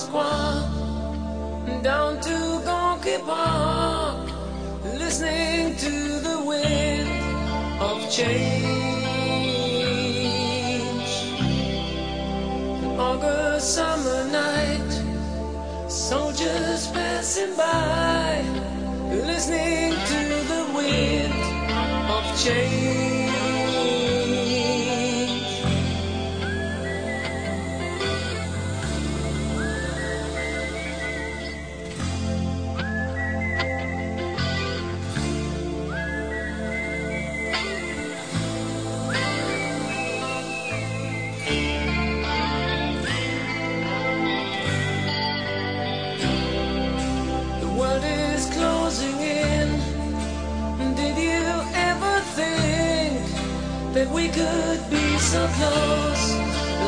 Square, down to Gonky Park, listening to the wind of change. August summer night, soldiers passing by, listening to the wind of change. that we could be so close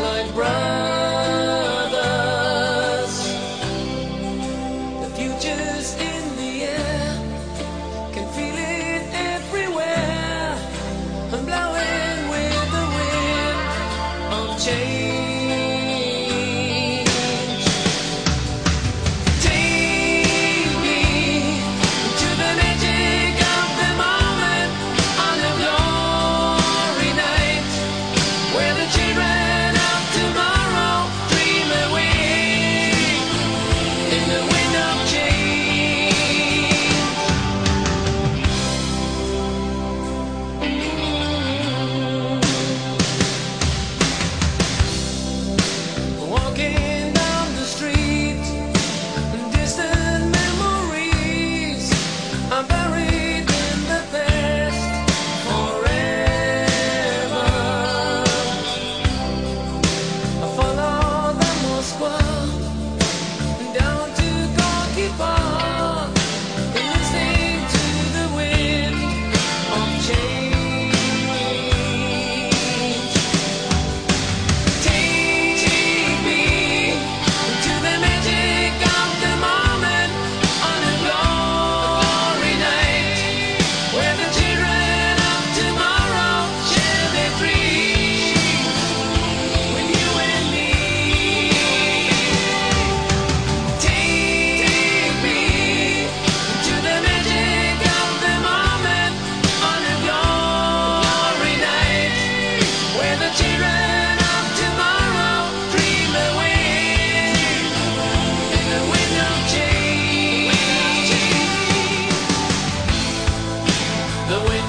like brown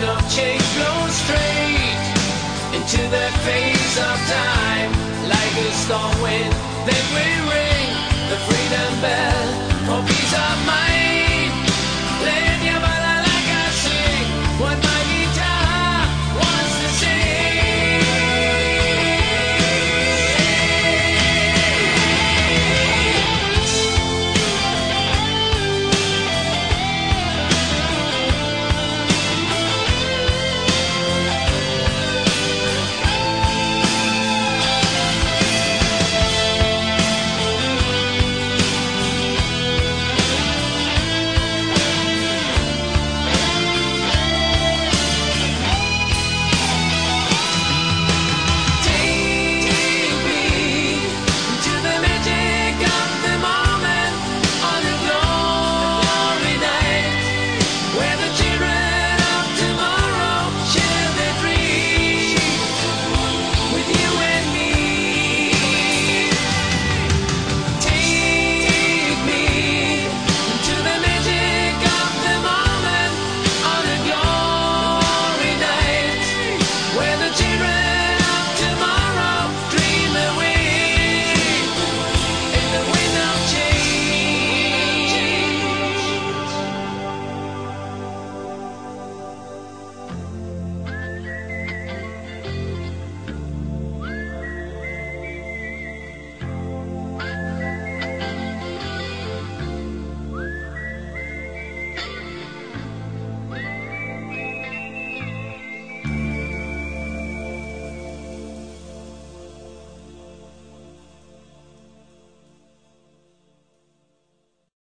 of change flows straight into the face of time like a storm wind that we rain.